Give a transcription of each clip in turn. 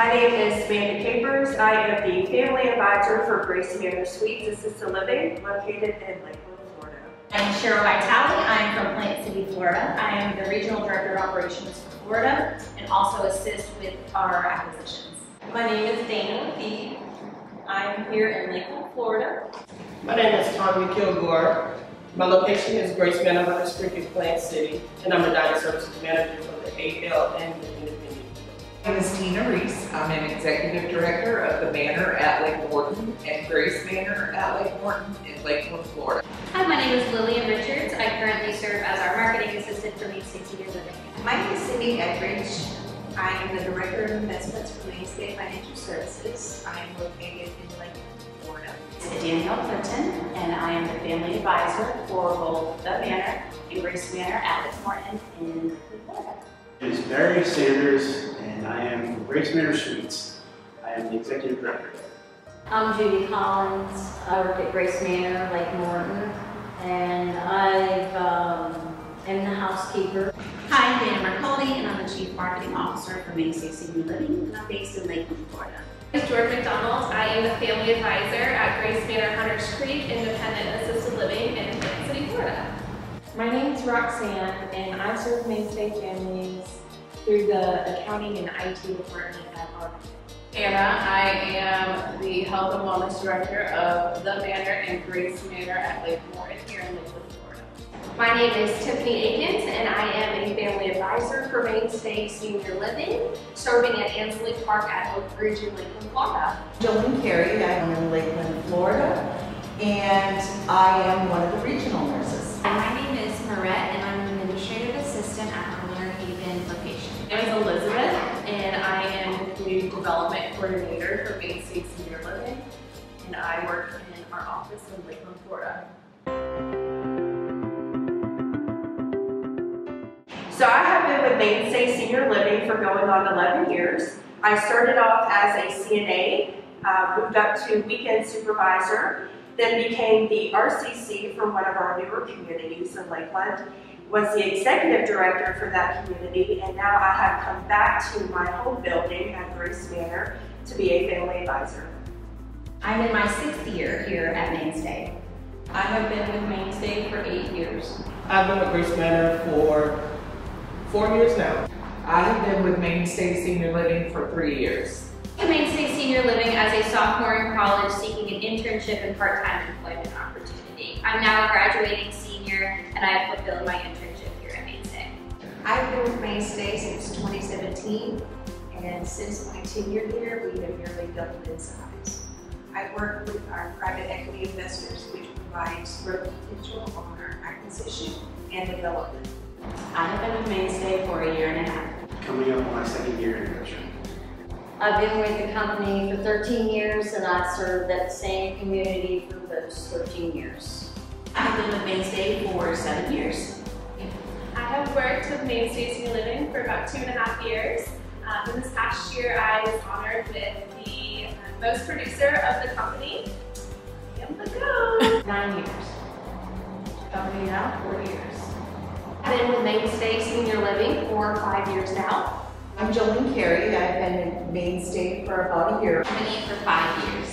My name is Samantha Capers. I am the Family Advisor for Grace Manor Suites Assisted Living located in Lakeland, Florida. I'm Cheryl Vitale. I'm from Plant City, Florida. I am the Regional Director of Operations for Florida and also assist with our acquisitions. My name is Dana Fee. I'm here in Lakeland, Florida. My name is Tanya Kilgore. My location is Grace Manor, Hunter's Creek is Plant City, and I'm the Dining Services Manager for the AL and the Independent. My name is Tina Reese. I'm an Executive Director of the Manor at Lake Morton and Grace Manor at Lake Morton in Lakeland, Florida. Hi, my name is Lillian Richards. I currently serve as our marketing assistant for Mainstay Senior Living. My name is Cindy Edridge. I am the Director of Investments for Mainstay Financial Services. I am located in Lakeland, Florida. Danielle Clinton, and I am the Family Advisor for both the Manor and Grace Manor at Lake Morton in Lakeland, Florida. My name is Barry Sanders, and I am from Grace Manor Suites. I am the Executive Director. I'm Judy Collins. I work at Grace Manor, Lake Morton, and I um, am the housekeeper. Hi, I'm Dana Mercaldi, and I'm the Chief Marketing Officer for Mainstay Senior Living, and I'm based in Lakeland, Florida. I'm George McDonald. I am the Family Advisor at Grace Manor Hunters Creek Independent Assisted Living in Plant City, Florida. My name is Roxanne, and I serve Mainstay Families through the accounting and IT department at our Anna, I am the Health and Wellness Director of the Manor and Grace Manor at Lake Morton here in Lakeland, Florida. My name is Tiffany Akins and I am a Family Advisor for Mainstay Senior Living, serving at Ansley Park at Oak Ridge in Lakeland, Florida. Jolene Carey, I am in Lakeland, Florida, and I am one of the regional nurses. My name is Marette, and I'm an administrative assistant at our Winter Haven location. My name is Elizabeth, and I am Community Development Coordinator for Mainstay Senior Living, and I work in our office in Lakeland, Florida. So I have been with Mainstay Senior Living for going on 11 years. I started off as a CNA, uh, moved up to weekend supervisor, then became the RCC for one of our newer communities in Lakeland, was the executive director for that community, and now I have come back to my home building at Grace Manor to be a family advisor. I'm in my sixth year here at Mainstay. I have been with Mainstay for eight years. I've been with Grace Manor for four years now. I have been with Mainstay Senior Living for three years. I Mainstay Senior Living as a sophomore in college seeking an internship and part-time employment opportunity. I'm now a graduating senior and I have fulfilled my internship here at Mainstay. I've been with Mainstay since 2017, and since my tenure here, we have nearly doubled in size. I work with our private equity investors, which provides growth potential on our acquisition and development. I have been with Mainstay for a year and a half. Coming up on my second year in Goshen. I've been with the company for 13 years, and I've served that same community for those 13 years. I've been with Mainstay for seven years. I have worked with Mainstay Senior Living for about two and a half years. Um, and this past year, I was honored with the uh, most producer of the company. Yum the go! nine years. Company now, four years. I've been with Mainstay Senior Living for five years now. I'm Jolene Carey. I've been in Mainstay for about a year. I've been in for five years.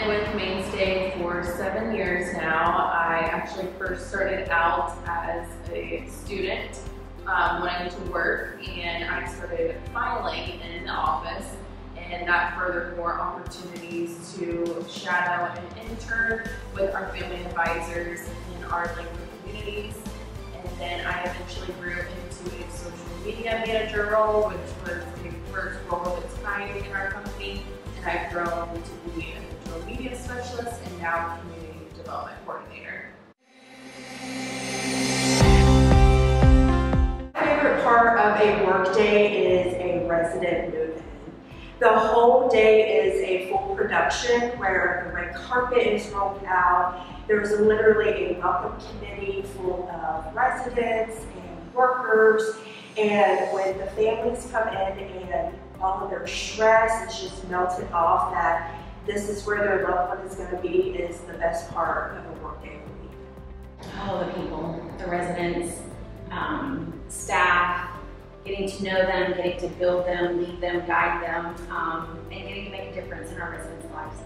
And with Mainstay for seven years now, I actually first started out as a student um, wanting to work and I started filing in the office and that furthered more opportunities to shadow and intern with our family advisors in our Lakeland communities. And then I eventually grew into a social media manager role, which was the first role its kind in our company. And I've grown to be media specialist and now community development coordinator. My favorite part of a workday is a resident move-in. The whole day is a full production where the red carpet is rolled out. There's literally a welcome committee full of residents and workers. And when the families come in and all of their stress is just melted off, that this is where their loved one is going to be is the best part of a workday for me. All the people, the residents, um, staff, getting to know them, getting to build them, lead them, guide them, um, and getting to make a difference in our residents' lives.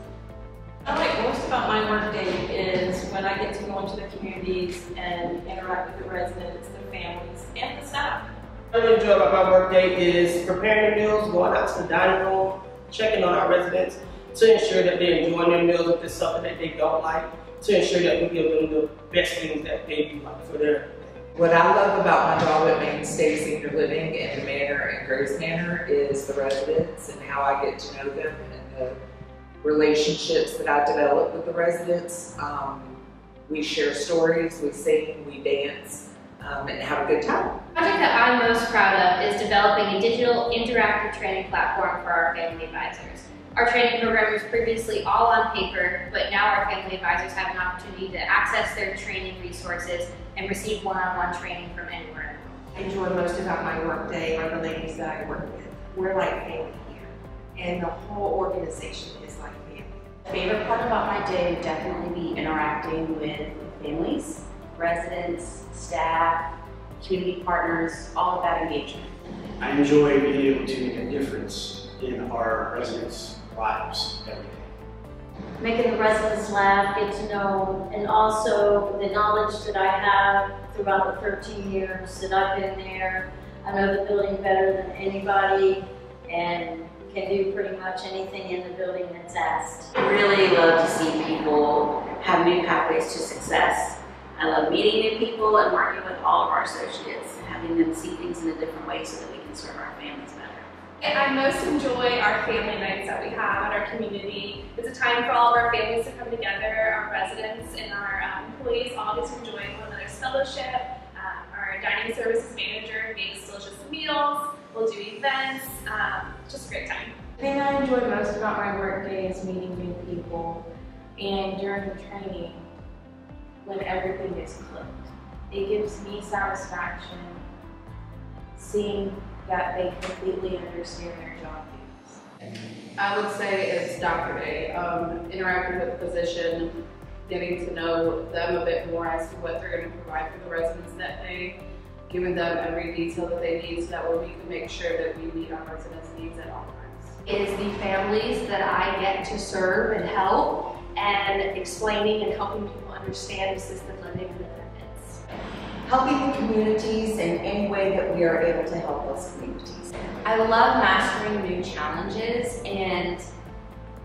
I like most about my workday is when I get to go into the communities and interact with the residents, the families, and the staff. What I enjoy about my workday is preparing the meals, going out to the dining room, checking on our residents to ensure that they're enjoying their meals if there's something that they don't like, to ensure that we give them the best things that they do like for their What I love about my job at Mainstay Senior Living and the Manor and Grace Manor is the residents and how I get to know them and the relationships that I develop with the residents. Um, we share stories, we sing, we dance, um, and have a good time. The project that I'm most proud of is developing a digital interactive training platform for our family advisors. Our training program was previously all on paper, but now our family advisors have an opportunity to access their training resources and receive one-on-one training from anywhere in the world. I enjoy most about my workday are the ladies that I work with. We're like family here, and the whole organization is like family. Favorite part about my day would definitely be interacting with families, residents, staff, community partners, all of that engagement. I enjoy being able to make a difference in our residents' lives every day. making the residents laugh, get to know, and also the knowledge that I have throughout the 13 years that I've been there. I know the building better than anybody and can do pretty much anything in the building that's asked. I really love to see people have new pathways to success. I love meeting new people and working with all of our associates and having them see things in a different way so that we can serve our families better. And I most enjoy our family nights that we have at our community. It's a time for all of our families to come together, our residents and our um, employees all get to enjoy one another's fellowship. Um, our dining services manager makes delicious meals. We'll do events. Um, just a great time. The thing I enjoy most about my workday is meeting new people and during the training when everything is clicked. It gives me satisfaction seeing that they completely understand their job duties. I would say it's Dr. Day, um, interacting with the physician, getting to know them a bit more as to what they're going to provide for the residents that day, giving them every detail that they need so that way we can make sure that we meet our residents' needs at all times. It's the families that I get to serve and help and explaining and helping people understand assisted living and the benefits. Helping the communities in any way that we are able to help those communities. I love mastering new challenges and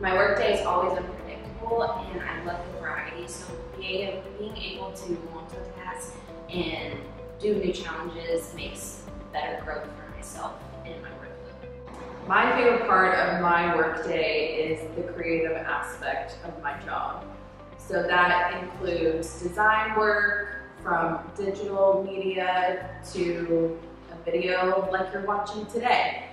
my workday is always unpredictable and I love the variety. So being, being able to multitask and do new challenges makes better growth for myself and my work. My favorite part of my workday is the creative aspect of my job. So that includes design work, from digital media to a video like you're watching today.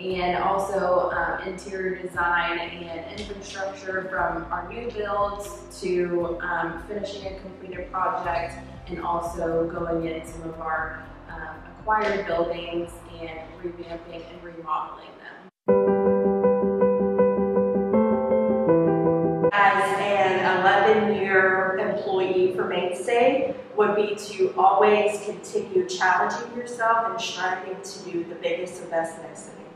And also um, interior design and infrastructure from our new builds to um, finishing a completed project and also going in some of our um, acquired buildings and revamping and remodeling them. As an 11-year employee for Mainstay would be to always continue challenging yourself and striving to do the biggest and best next thing.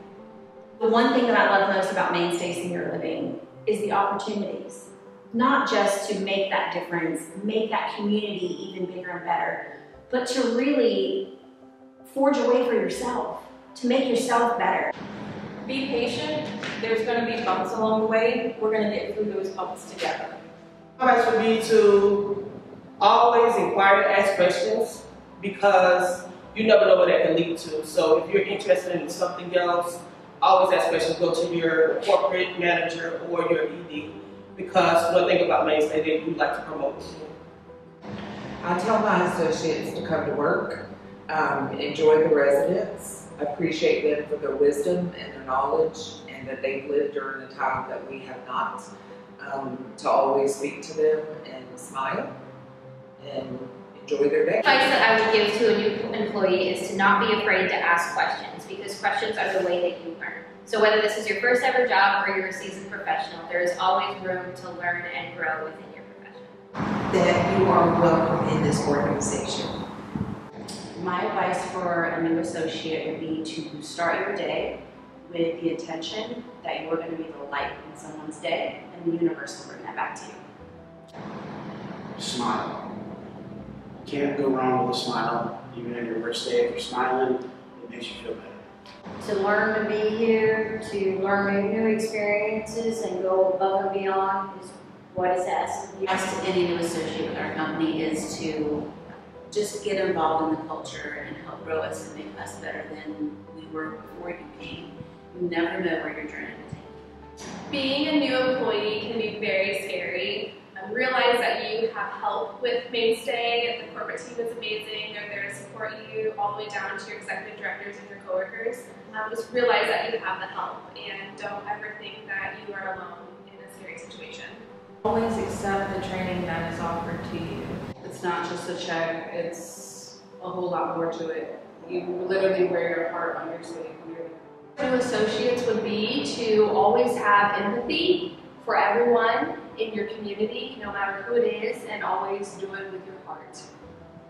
The one thing that I love most about Mainstay Senior Living is the opportunities. Not just to make that difference, make that community even bigger and better, but to really forge a way for yourself, to make yourself better. Be patient. There's going to be bumps along the way. We're going to get through those bumps together. My advice would be to always inquire and ask questions because you never know what that can lead to. So if you're interested in something else, always ask questions. Go to your corporate manager or your ED because one thing about Mainstay, they do like to promote you. I tell my associates to come to work, um, enjoy the residents, appreciate them for their wisdom and their knowledge, and that they've lived during a time that we have not. Um, to always speak to them and smile and enjoy their day. Advice that I would give to a new employee is to not be afraid to ask questions because questions are the way that you learn. So whether this is your first ever job or you're a seasoned professional, there is always room to learn and grow within your profession. That you are welcome in this organization. My advice for a new associate would be to start your day with the intention that you are going to be the light in someone's day, and the universe will bring that back to you. Smile. You can't go wrong with a smile. Even on your worst day, if you're smiling, it makes you feel better. To learn to be here, to learn new experiences and go above and beyond is what is asked of you. Ask any new associate with our company is to just get involved in the culture and help grow us and make us better than we were before you came. You never know where your journey will take you. Being a new employee can be very scary. Um, realize that you have help with Mainstay. The corporate team is amazing. They're there to support you all the way down to your executive directors and your coworkers. Um, just realize that you have the help and don't ever think that you are alone in a scary situation. Always accept the training that is offered to you. It's not just a check, it's a whole lot more to it. You literally wear your heart on your sleeve when. New associates would be to always have empathy for everyone in your community, no matter who it is, and always do it with your heart.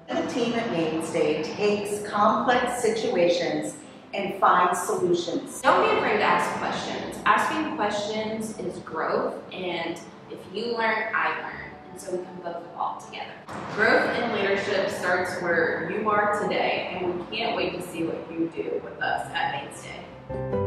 The team at Mainstay takes complex situations and finds solutions. Don't be afraid to ask questions. Asking questions is growth, and if you learn, I learn. So we can both evolve together. Growth in leadership starts where you are today, and we can't wait to see what you do with us at Mainstay.